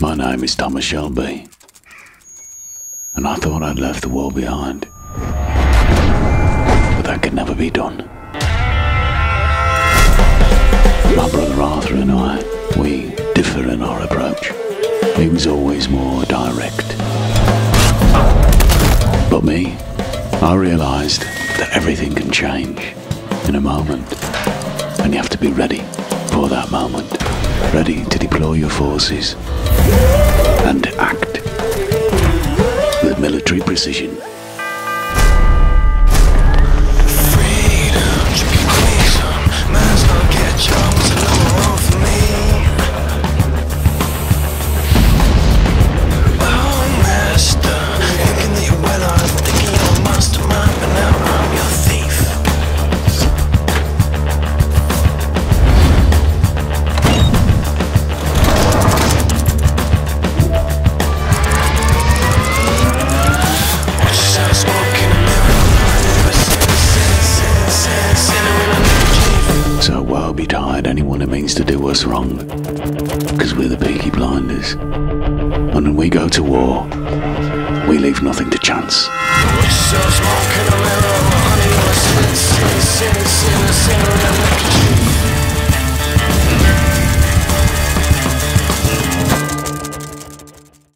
My name is Thomas Shelby, and I thought I'd left the world behind. But that could never be done. My brother Arthur and I, we differ in our approach. He was always more direct. But me, I realised that everything can change in a moment, and you have to be ready for that moment, ready to deploy your forces and act with military precision. well be tired anyone who means to do us wrong, because we're the Peaky Blinders. And when we go to war, we leave nothing to chance.